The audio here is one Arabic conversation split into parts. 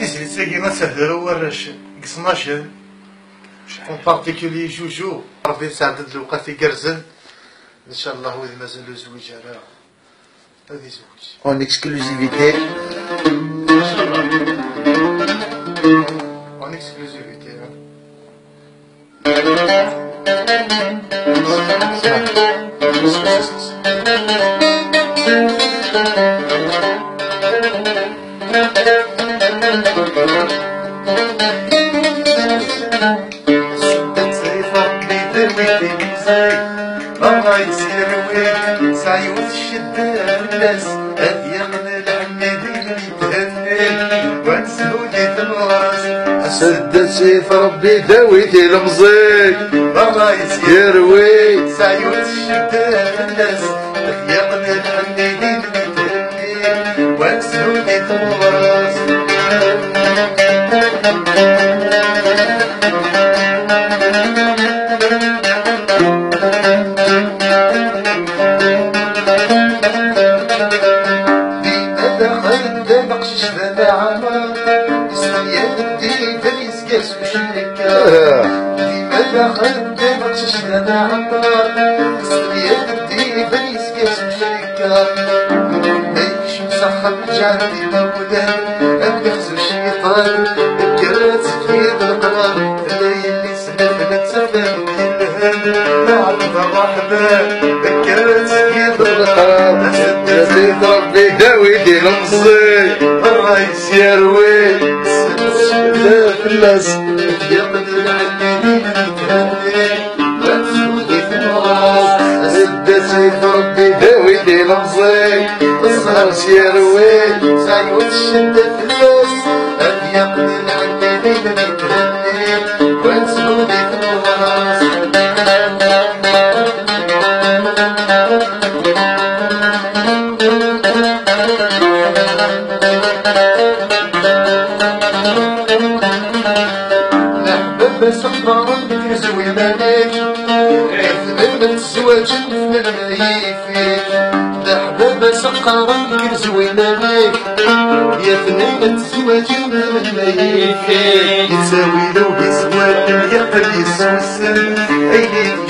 تيزيتاكي ما تهدر وراش قصناشر اون بارتيكولي جوجو ربي يساعد الوقت يقرزن ان شاء الله هو مازال زوج على هذه زوج En exclusivité. اون اكسكلوزيفيتي الله يسير ويك سعي وتشد الناس أذيق الحميدين يتهنن وتسهولي في الراس سد سيف ربي داويتي المزيك الله يسير يروي سعي وتشد الناس أذيق الحميدين يتهنن الشيطان الكرات في القرار الليل سنة القرار سيف ربي داويتي المزيك الرئيس يروي لا فلاس في الراس سد سيف ربي. داويتي المزيك الصهر يروي سعي وتشد فلوس نحبب سفر تزوي مالك عثمان من الزواج من الميفيك نحبب سقر تزوي مالك يا فنان الزواج من الميفيك يساوي لو بزوال يقل يسوسن ايدي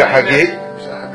حقي